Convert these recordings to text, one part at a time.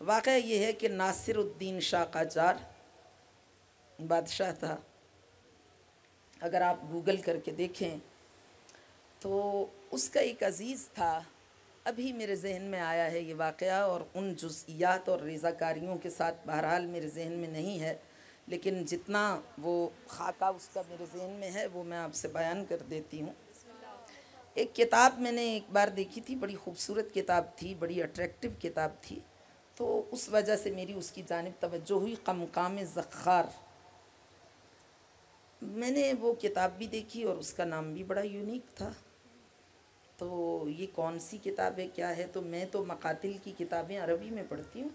वाक़ ये है कि नासिरुद्दीन शाह काजार बादशाह था। अगर आप गूगल करके देखें तो उसका एक अज़ीज़ था। अभी मेरे जहन में आया है ये वाक़ और उन जुज़ियात और रज़ाकारियों के साथ बहरहाल मेरे जहन में नहीं है, लेकिन जितना वो खाका उसका मेरे जहन में है, वो मैं आपसे बयान कर देती हूँ। एक किताब मैंने एक बार देखी थी, बड़ी खूबसूरत किताब थी, बड़ी अट्रैक्टिव किताब थी। तो उस वजह से मेरी उसकी जानब तवज्जो हुई कम काम ज़ख़ार मैंने वो किताब भी देखी और उसका नाम भी बड़ा यूनिक था। तो ये कौन सी किताब है, क्या है? तो मैं तो मकातिल की किताबें अरबी में पढ़ती हूँ।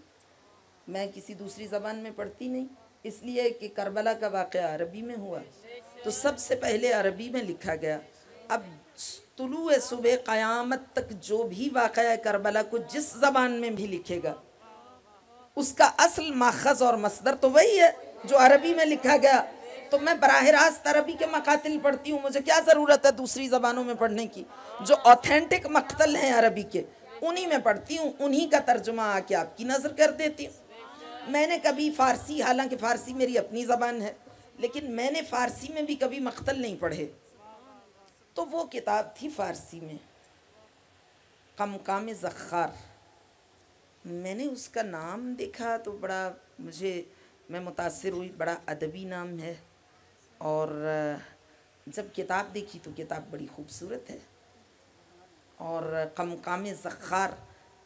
मैं किसी दूसरी ज़बान में पढ़ती नहीं, इसलिए कि करबला का वाक़ अरबी में हुआ। तो सबसे पहले अरबी में लिखा गया। अब तुलु सुबह क़यामत तक जो भी वाक़ करबला को जिस ज़बान में भी लिखेगा उसका असल माखज और मसदर तो वही है जो अरबी में लिखा गया। तो मैं बरह रास्त अरबी के मकातिल पढ़ती हूँ, मुझे क्या ज़रूरत है दूसरी ज़बानों में पढ़ने की? जो ऑथेंटिक मकतल हैं अरबी के, उन्हीं में पढ़ती हूँ, उन्हीं का तर्जुमा आके आपकी नज़र कर देती हूँ। मैंने कभी फ़ारसी, हालाँकि फ़ारसी मेरी अपनी ज़बान है, लेकिन मैंने फ़ारसी में भी कभी मकतल नहीं पढ़े। तो वो किताब थी फ़ारसी में कम काम ज़ख़ार मैंने उसका नाम देखा तो बड़ा मुझे, मैं मुतासर हुई, बड़ा अदबी नाम है। और जब किताब देखी तो किताब बड़ी खूबसूरत है। और कम काम ज़ख़ार,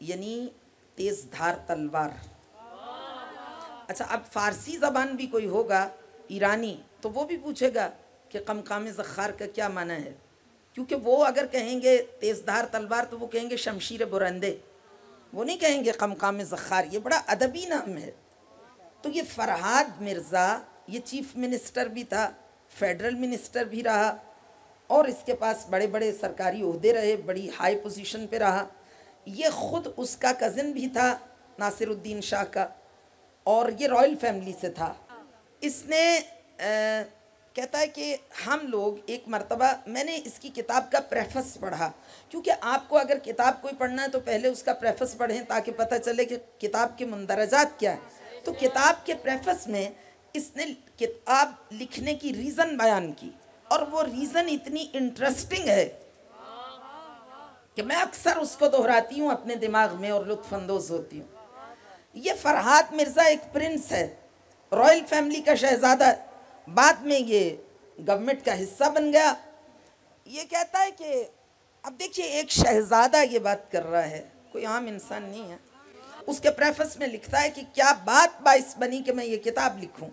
यानी तेज़ धार तलवार। अच्छा अब फ़ारसी ज़बान भी कोई होगा, ईरानी तो वो भी पूछेगा कि कम काम ज़ख़ार का क्या माना है? क्योंकि वो अगर कहेंगे तेज़ धार तलवार तो वो कहेंगे शमशीर बुरंदे वो नहीं कहेंगे कम काम ज़ख़ार ये बड़ा अदबी नाम है। तो ये फ़रहाद मिर्ज़ा ये चीफ मिनिस्टर भी था फेडरल मिनिस्टर भी रहा और इसके पास बड़े बड़े सरकारी अहदे रहे बड़ी हाई पोजीशन पे रहा। ये ख़ुद उसका कज़न भी था नासिरुद्दीन शाह का और ये रॉयल फैमिली से था। इसने आ, कहता है कि हम लोग एक मरतबा, मैंने इसकी किताब का प्रेफस पढ़ा। क्योंकि आपको अगर किताब कोई पढ़ना है तो पहले उसका प्रेफस पढ़ें ताकि पता चले कि किताब के मंदरजात क्या है। तो किताब के प्रेफस में इसने किताब लिखने की रीज़न बयान की और वो रीज़न इतनी इंटरेस्टिंग है कि मैं अक्सर उसको दोहराती हूँ, अपने दिमाग में और लुत्फानंदोज होती हूँ। ये फरहाद मिर्ज़ा एक प्रिंस है। रॉयल फैमिली का शहजादा बाद में ये गवर्नमेंट का हिस्सा बन गया। ये कहता है कि, अब देखिए, एक शहजादा ये बात कर रहा है। कोई आम इंसान नहीं है। उसके प्रेफस में लिखता है कि क्या बात बाइस बनी कि मैं ये किताब लिखूं?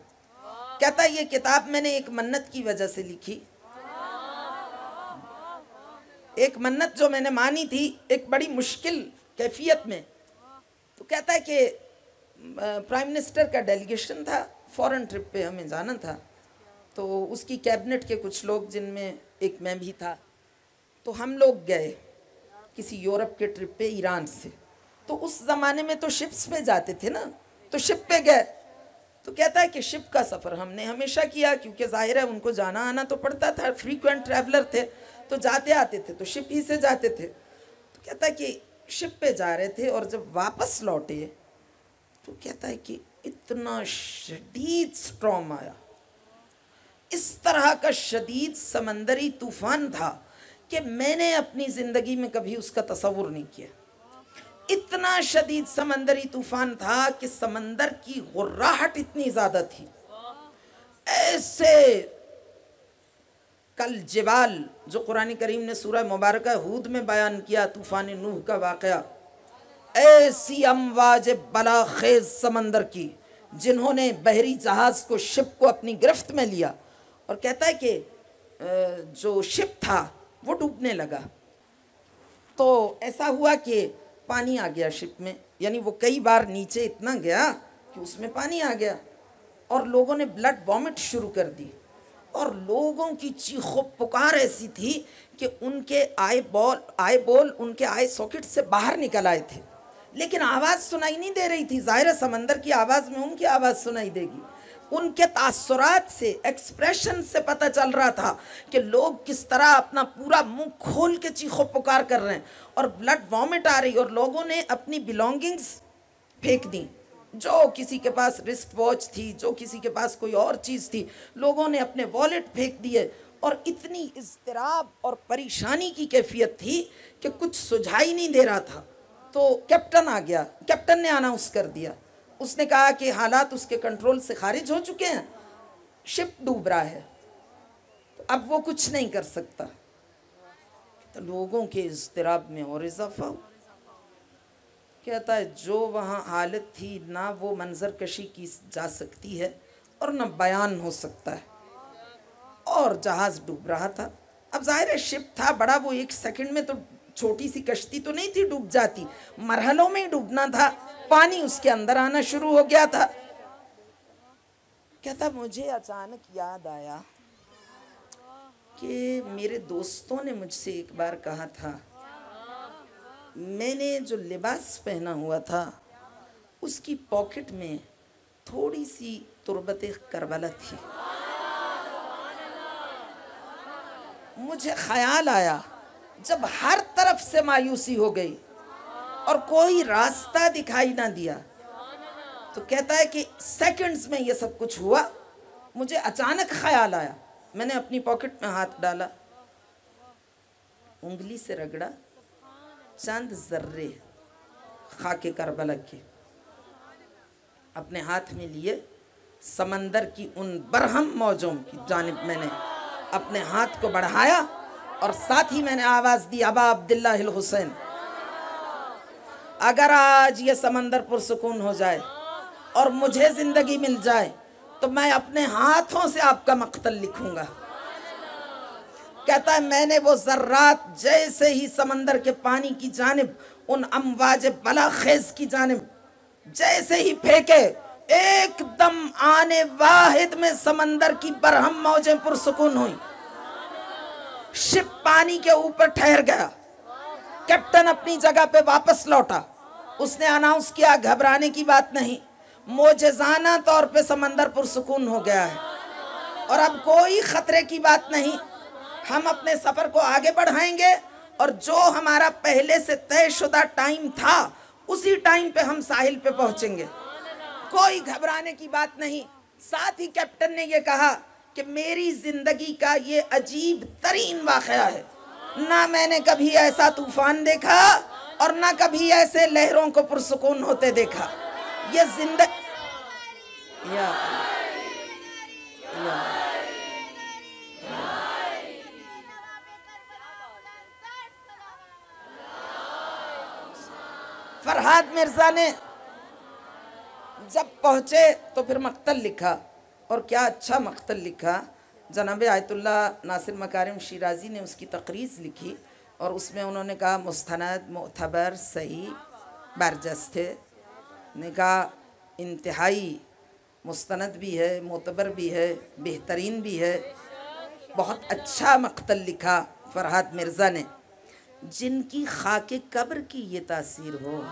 कहता है, ये किताब मैंने एक मन्नत की वजह से लिखी। एक मन्नत जो मैंने मानी थी, एक बड़ी मुश्किल कैफियत में। तो कहता है कि प्राइम मिनिस्टर का डेलीगेशन था फॉरेन ट्रिप पे हमें जाना था। तो उसकी कैबिनेट के कुछ लोग, जिनमें एक मैं भी था तो हम लोग गए किसी यूरोप के ट्रिप पे ईरान से। तो उस ज़माने में तो शिप्स पे जाते थे ना तो शिप पे गए। तो कहता है कि शिप का सफ़र हमने हमेशा किया, क्योंकि ज़ाहिर है उनको जाना आना तो पड़ता था फ्रीक्वेंट ट्रैवलर थे तो जाते आते थे तो शिप ही से जाते थे। तो कहता है कि शिप पे जा रहे थे और जब वापस लौटे तो कहता है कि इतना शदीद स्ट्रॉम आया। इस तरह का शदीद समंदरी तूफ़ान था कि मैंने अपनी ज़िंदगी में कभी उसका तस्वुर नहीं किया। इतना शदीद समंदरी तूफ़ान था कि समंदर की गुर्राहट इतनी ज़्यादा थी। ऐसे कल जबाल, जो कुरान करीम ने सूरह मुबारक हूद में बयान किया, तूफ़ान नूह का वाक़ ऐसी अमवाज बला खेज समंदर की, जिन्होंने बहरी जहाज़ को, शिप को अपनी गिरफ्त में लिया। और कहता है कि जो शिप था, वो डूबने लगा। तो ऐसा हुआ कि पानी आ गया शिप में, यानी वो कई बार नीचे इतना गया कि उसमें पानी आ गया और लोगों ने ब्लड वॉमिट शुरू कर दी। और लोगों की चीखो, पुकार ऐसी थी कि उनके आई बॉल आई बॉल उनके आई सॉकेट से बाहर निकल आए थे। लेकिन आवाज़ सुनाई नहीं दे रही थी। ज़ाहिर समंदर की आवाज़ में उनकी आवाज़ सुनाई देगी। उनके तासरात से एक्सप्रेशन से पता चल रहा था कि लोग किस तरह अपना पूरा मुँह खोल के चीखो पुकार कर रहे हैं। और ब्लड वॉमिट आ रही, और लोगों ने अपनी बिलोंगिंग्स फेंक दी। जो किसी के पास रिस्ट वॉच थी, जो किसी के पास कोई और चीज़ थी, लोगों ने अपने वॉलेट फेंक दिए। और इतनी इजतराब और परेशानी की कैफियत थी कि कुछ सुझाई नहीं दे रहा था। तो कैप्टन आ गया। कैप्टन ने अनाउंस कर दिया। उसने कहा कि हालात उसके कंट्रोल से खारिज हो चुके हैं। शिप डूब रहा है। तो अब वो कुछ नहीं कर सकता। तो लोगों के इजतराब में और इजाफा कहता है, जो वहाँ हालत थी, ना वो मंजर कशी की जा सकती है और ना बयान हो सकता है। और जहाज़ डूब रहा था। अब ज़ाहिर है शिप था, बड़ा वो एक सेकंड में तो छोटी सी कश्ती तो नहीं थी डूब जाती। मरहलों में डूबना था। पानी उसके अंदर आना शुरू हो गया था। कहता, मुझे अचानक याद आया कि मेरे दोस्तों ने मुझसे एक बार कहा था, मैंने जो लिबास पहना हुआ था, उसकी पॉकेट में थोड़ी सी तुरबत करबला थी। मुझे ख्याल आया जब हर तरफ़ से मायूसी हो गई और कोई रास्ता दिखाई ना दिया तो कहता है कि सेकंड्स में ये सब कुछ हुआ। मुझे अचानक ख्याल आया। मैंने अपनी पॉकेट में हाथ डाला। उंगली से रगड़ा। चंद जर्रे, खाके करबला के। अपने हाथ में लिए समंदर की उन बरहम मौजों की जानब मैंने अपने हाथ को बढ़ाया और साथ ही मैंने आवाज़ दी, अबा अब्दुल्ला हुसैन, अगर आज ये समंदर पुरसकून हो जाए और मुझे ज़िंदगी मिल जाए तो मैं अपने हाथों से आपका मख्तल लिखूँगा। कहता है, मैंने वो जर्रात जैसे ही समंदर के पानी की जानब, उन अमवाज बलाखेज की जानब, जैसे ही फेंके, एकदम आने वाहिद में समंदर की बरहम मौजें पुरसकून हुई। शिप पानी के ऊपर ठहर गया। कैप्टन अपनी जगह पे वापस लौटा। उसने अनाउंस किया, घबराने की बात नहीं। मोजाना तौर पे समंदर पुरसकून हो गया है। और अब कोई खतरे की बात नहीं। हम अपने सफ़र को आगे बढ़ाएँगे और जो हमारा पहले से तयशुदा टाइम था, उसी टाइम पे हम साहिल पे पहुँचेंगे। कोई घबराने की बात नहीं। साथ ही कैप्टन ने यह कहा कि मेरी ज़िंदगी का ये अजीब तरीन वाकया है। ना मैंने कभी ऐसा तूफ़ान देखा और ना कभी ऐसे लहरों को पुरसकून होते देखा। ये ज़िंदगी या। फरहाद मिर्ज़ा ने जब पहुँचे तो फिर मख्तल लिखा और क्या अच्छा मख्तल लिखा। जनाब आयतुल्ला नासिर मकारिम शिराजी ने उसकी तकरीज़ लिखी और उसमें उन्होंने कहा, मुस्तनद, मोतबर, सही, बरजस थे। ने कहा, इंतहाई, मुस्तनद भी है, मोतबर भी है, बेहतरीन भी है। बहुत अच्छा मख्तल लिखा फरहाद मिर्ज़ा ने। जिनकी खाके कब्र की ये तासीर हो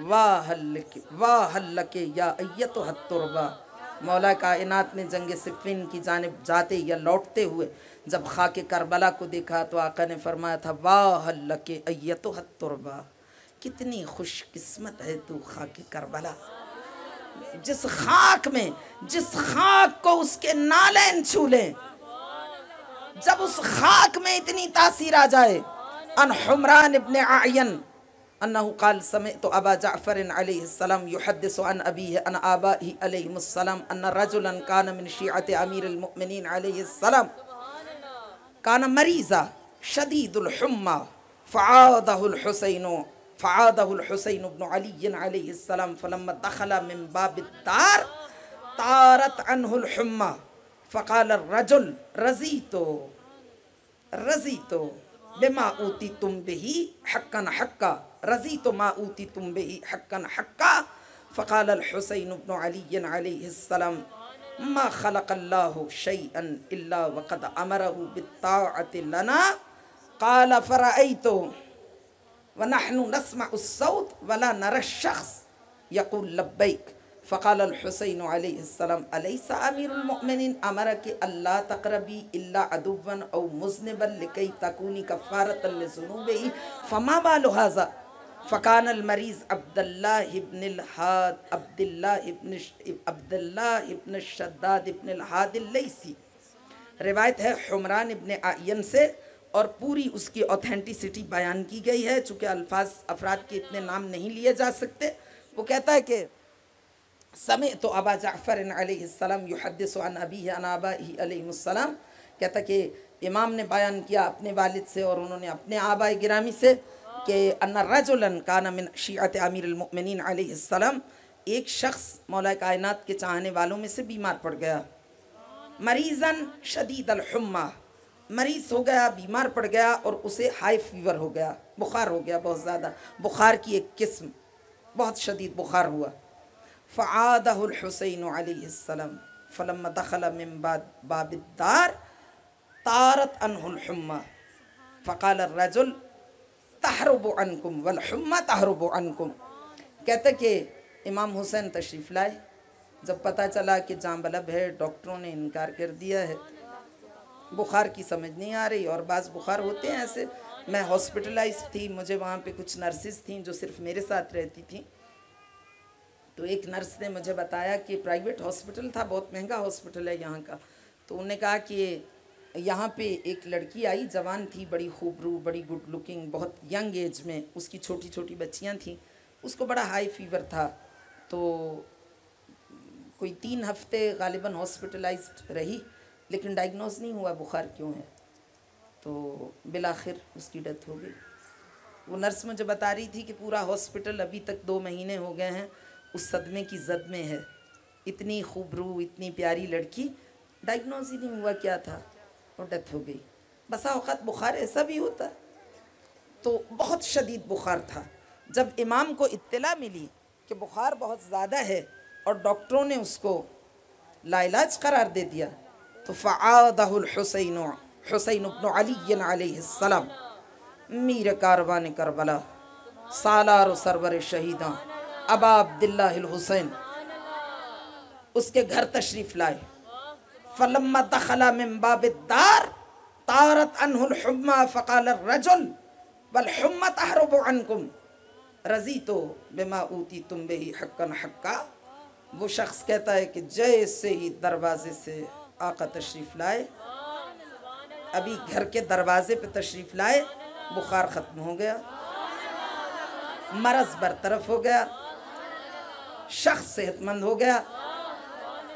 वाह वाह के या अयत हतुरबा मौला कायनात ने जंग सिफिन की जानब जाते या लौटते हुए जब खाके करबला को देखा तो आका ने फरमाया था वाह के अयत हतुरबा कितनी खुशकिस्मत है तू खाके करबला। जिस खाक में, जिस खाक को उसके नालैन छू लें जब उस खाक में इतनी तासीर आ जाए, अन हमरान इब्न आयन अन्नहु क़ाल समिअतु अबा जाफ़र अलैहिस्सलाम युहद्दिसु अन अबीहि अन आबाइहि अलैहिमुस्सलाम अन्न रजुलन कान मिन शिअति अमीरिल मुमिनीन अलैहिस्सलाम कान मरीज़ा शदीदुल हुम्मा फ़आदहुल हुसैनु फ़आदहुल हुसैन इब्न अली अलैहिस्सलाम फलम्मा दखला मिन बाबिद्दार तारत अनहुल हुम्मा फ़क़ाल रजुल रज़ीतो रज़ीतो बिमा ऊती तुम बेही हक्कन हक्का रज़ी तो मा ऊती तुम बेही हक्कन हक्का फ़काल हुसैन इब्न अली अलैहिस्सलाम मा खलक़ल्लाहु शैअन इल्ला वक़द अमरहु बित्ताअति लना क़ाल फ़रअयतु व नहनु नस्मअु अस्सौत वला नरा अश-शख्स यक़ूल लब्बैक फ़काल हुसैन अलैहिस्सलाम अलैसा अमीरुल मुमिनीन अमरक अल्ला तक़रबी इल्ला अदुवन औ मुज़निबन लिकई तकूनी कफ़ारतन लिज़ुनूबिही फ़मा बालु हाज़ा फ़कान मरीज़ अब्दुल्ला इब्न हाद अब्दुल्ला रिवायत है हमरान इब्न आयन से और पूरी उसकी ऑथेंटिसिटी बयान की गई है, चूँकि अल्फाज, अफराद के इतने नाम नहीं लिए जा सकते। वो कहता है कि समय तो अबा जाफ़र आसम युहदसन अबी कहता कि इमाम ने बयान किया अपने वालिद से और उन्होंने अपने आबा गिरामी से। कि अन्ना रजुलन काना मिन शीअत अमीरमिन आसम एक शख्स मौला कायनात के चाहने वालों में से बीमार पड़ गया। मरीज़न शदीद अलहम्मा मरीज़ हो गया, बीमार पड़ गया और उसे हाई फीवर हो गया, बुखार हो गया बहुत ज़्यादा। बुखार की एक किस्म, बहुत शदीद बुखार हुआ। फ़ादहुसैन आसम फ़लम दखल मिम्बाद तारत अनहुलहम्मा फ़काल रजुल तहरब अनकुम वलहम्मा तहरब अनकुम। कहते कि इमाम हुसैन तशरीफ़ लाए। जब पता चला कि जाम बलब है, डॉक्टरों ने इनकार कर दिया है। बुखार की समझ नहीं आ रही और बाज़ बुखार होते हैं ऐसे। मैं हॉस्पिटलाइज थी, मुझे वहाँ पे कुछ नर्सिस थी जो सिर्फ़ मेरे साथ रहती थी। तो एक नर्स ने मुझे बताया कि प्राइवेट हॉस्पिटल था, बहुत महँगा हॉस्पिटल है यहाँ का। तो उन्होंने कहा कि यहाँ पे एक लड़की आई, जवान थी, बड़ी खूबरू, बड़ी गुड लुकिंग बहुत यंग एज में, उसकी छोटी छोटी बच्चियाँ थीं। उसको बड़ा हाई फीवर था। तो कोई तीन हफ़्ते गालिबा हॉस्पिटलाइज रही, लेकिन डायग्नोज नहीं हुआ, बुखार क्यों है? तो बिलाखिर उसकी डेथ हो गई। वो नर्स मुझे बता रही थी कि पूरा हॉस्पिटल अभी तक दो महीने हो गए हैं, उस सदमे की जद में है। इतनी खूबरू, इतनी प्यारी लड़की डायग्नोज ही नहीं हुआ क्या था? और डेथ हो गई। बसा अवत बुखार ऐसा भी होता। तो बहुत शदीद बुखार था। जब इमाम को इत्तला मिली कि बुखार बहुत ज़्यादा है और डॉक्टरों ने उसको लाइलाज करार दे दिया तो फ़ादहुसैन हुसैन अलीसम मीर कारवान करबला, सालार सरवर शहीदा, अबा अब्दुल्लाहुसैन उसके घर तशरीफ़ लाए। फलम्मा दखला मिम्बाबार तारत अनहुलहुम्मा फ़काल रजुल वलहुम्मा तहरब अनकुम रज़ी तो बेमा ऊती तुम बेही हक्कन हक्का वो शख्स कहता है कि जैसे ही दरवाजे से आका तशरीफ़ लाए अभी घर के दरवाजे पे तशरीफ़ लाए बुखार ख़त्म हो गया मरज़ बरतरफ हो गया शख्स सेहतमंद हो गया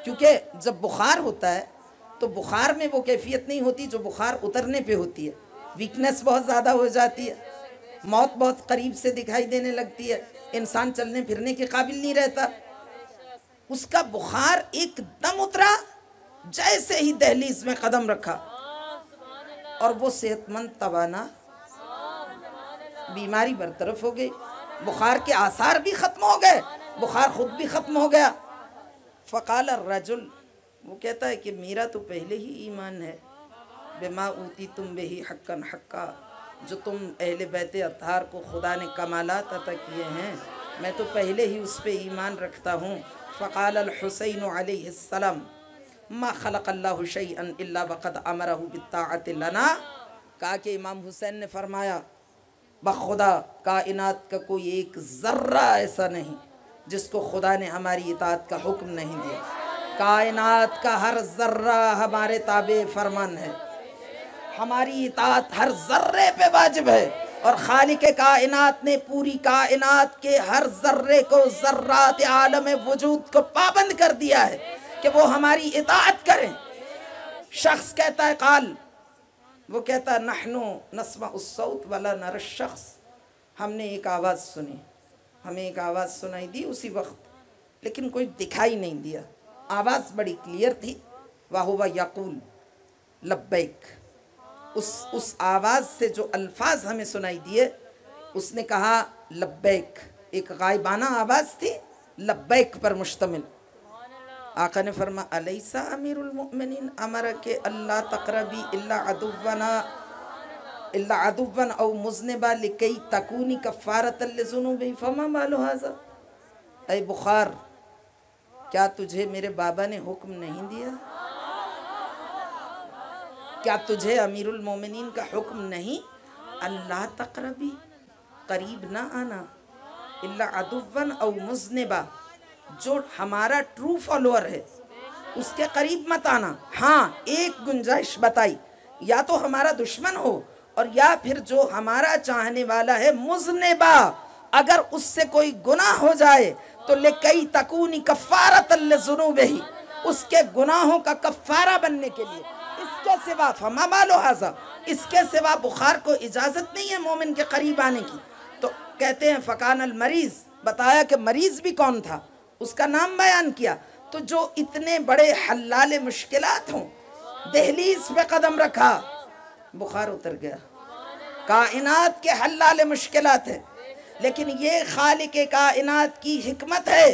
क्योंकि जब बुखार होता है तो बुखार में वो कैफियत नहीं होती जो बुखार उतरने पे होती है। वीकनेस बहुत ज़्यादा हो जाती है। मौत बहुत करीब से दिखाई देने लगती है। इंसान चलने फिरने के काबिल नहीं रहता। उसका बुखार एकदम उतरा, जैसे ही दहलीज में कदम रखा। और वो सेहतमंद तवाना बीमारी बरतरफ हो गई। बुखार के आसार भी ख़त्म हो गए। बुखार ख़ुद भी ख़त्म हो गया। फ़काल रजुल वो कहता है कि मेरा तो पहले ही ईमान है। बेमा ऊती तुम बेही हक्कन हक्का। जो तुम अहल बैत अतार को खुदा ने कमालत अता किए हैं, मैं तो पहले ही उस पर ईमान रखता हूँ। फ़काल हुसैन आसम मा खलक़ल्लाशैन वक़द अमरबित्तात लना। कहा कि इमाम हुसैन ने फरमाया, बखुदा, कायनात का कोई एक ज़र्रा ऐसा नहीं। जिसको खुदा ने हमारी इतात का हुक्म नहीं दिया। कायनात का हर ज़र्रा हमारे ताबे फरमान है। हमारी इतात हर ज़र्रे पे वाजिब है और खाली के कायनात ने पूरी कायनात के हर ज़र्रे को ज़र्रात आलम वजूद को पाबंद कर दिया है कि वो हमारी इतात करें। शख्स कहता है, काल। वो कहता है, नहनो नस्मा उसौत वाला नर शख्स। हमने एक आवाज़ सुनी। हमें एक आवाज़ सुनाई दी उसी वक्त, लेकिन कोई दिखाई नहीं दिया। आवाज़ बड़ी क्लियर थी वाह हुआ यकूल, लब्बैक। उस उस आवाज़ से जो अल्फाज हमें सुनाई दिए, उसने कहा, लब्बैक। एक गायबाना आवाज़ थी, लब्बैक पर मुश्तमिल। आका ने फरमा अलैसा अमीरुलमुमिनीन अमर के अल्लाह तकरबी इल्ला अदुवना इल्ला अदुवन औ मुजनबा लिकई तकूनी कफ़ारत जुनूबी फमा मालू हाजा अय बुखार क्या तुझे मेरे बाबा ने हुक्म नहीं दिया क्या तुझे अमीरुल मोमिनीन का हुक्म नहीं अल्लाह तकरबी करीब ना आना इल्ला अदुवन औ मुजनबा जो हमारा ट्रू फॉलोअर है उसके करीब मत आना हाँ एक गुंजाइश बताई या तो हमारा दुश्मन हो और या फिर जो हमारा चाहने वाला है मुजनबा, अगर उससे कोई गुनाह हो जाए तो ले कई तकूनी कफ़ारत जुनूब ही उसके गुनाहों का कफ़ारा बनने के लिए। इसके सिवा फमा मालो हाजा, इसके सिवा बुखार को इजाज़त नहीं है मोमिन के करीब आने की। तो कहते हैं फ़कान मरीज़, बताया कि मरीज़ भी कौन था? उसका नाम बयान किया। तो जो इतने बड़े हल्लाल मुश्किलात हों, दहलीज पे कदम रखा बुखार उतर गया। कायनात के हल्लाल मुश्किल है। लेकिन ये खालिक कायनात की हिकमत है,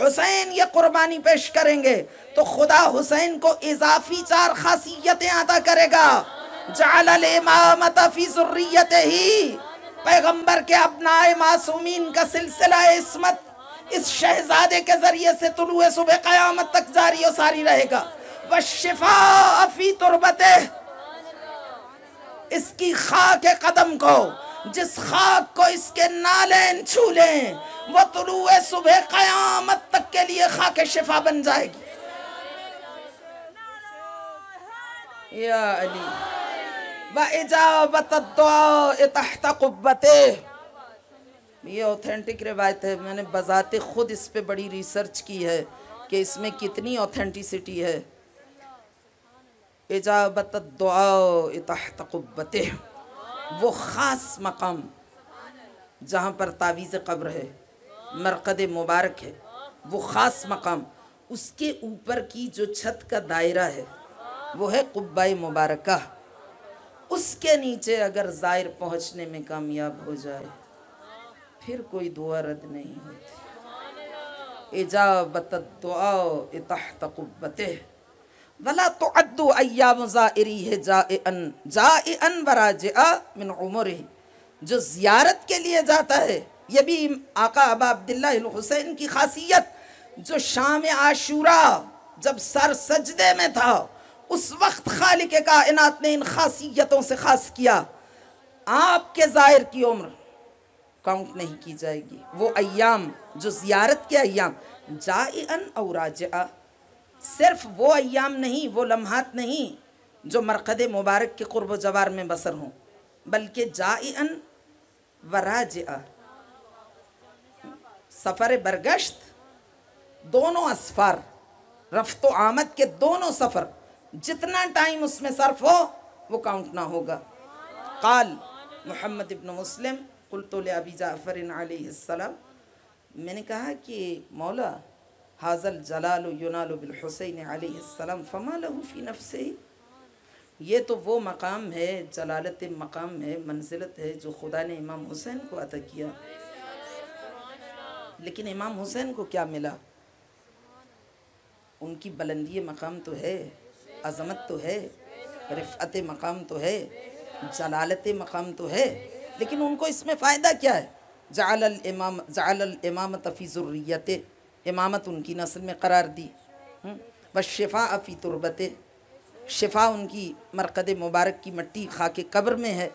हुसैन ये कुर्बानी पेश करेंगे तो खुदा हुसैन को इजाफी चार खासियतें अदा करेगा। जालमत ही पैगंबर के अपनाए मासूमीन का सिलसिला इसमत, इस शहजादे के ज़रिए से तुलु सुबह कयामत तक जारी और सारी रहेगा। व शिफा अफी तुरबत इसकी खाक कदम को। जिस खाक को इसके नाले छू लें, वो तुलु सुबह कयामत तक के लिए खाक शिफा बन जाएगी। या अली ये ऑथेंटिक रिवायत है। मैंने बजाते खुद इस पे बड़ी रिसर्च की है कि इसमें कितनी ऑथेंटिसिटी है। इजाबत दुआ तहतक़ुब्बत वो ख़ास मकाम जहाँ पर तावीज़ कब्र है मरकद मुबारक है, वो ख़ास मकाम, उसके ऊपर की जो छत का दायरा है, वो है कुब्बा मुबारक। उसके नीचे अगर ज़ायर पहुँचने में कामयाब हो जाए, फिर कोई दुआ रद्द नहीं होती। इजाबत दुआ तहतक़ुब्बत वला तो अद्दु उमर जो ज़ियारत के लिए जाता है ये भी आका अबा अब्दुल्ला हुसैन की खासियत जो शाम आशूरा जब सर सजदे में था उस वक्त खालिक कायनात ने इन खासियतों से खास किया आपके ज़ाहिर की उम्र काउंट नहीं की जाएगी वो अयाम जो ज़ियारत के अयाम जाइन और राजा सिर्फ़ वो अयाम नहीं, वो लम्हात नहीं जो मरकद मुबारक के कुर्ब जवार में बसर हों, बल्कि जाइन व राज सफ़र बरगश्त, दोनों असफ़ार, रफ्त आमद के दोनों सफ़र, जितना टाइम उसमें सर्फ हो, वो काउंट ना होगा। काल मोहम्मद इबन मुस्लिम कुलतुल अबी जाफ़र मैंने कहा कि मौला हाजल जलाल युनाल बिलहुसैन फ़मा लहूफ़ी नफसे। ये तो वो मकाम है, जलालत मकाम है, मंजिलत है, जो खुदा ने इमाम हुसैन को अता किया। लेकिन इमाम हुसैन को क्या मिला? उनकी बुलंदी मकाम तो है, अज़मत तो है रिफ़त मकाम तो है, जलालत मकाम तो है, लेकिन उनको इसमें फ़ायदा क्या है? जाल इमाम जाल इमाम तफ़ीज़ुर्रियत इमामत उनकी नस्ल में करार दी। व शिफा अफ़ी तुरबत। शिफा उनकी मरकद मुबारक की मट्टी खा के कब्र में है।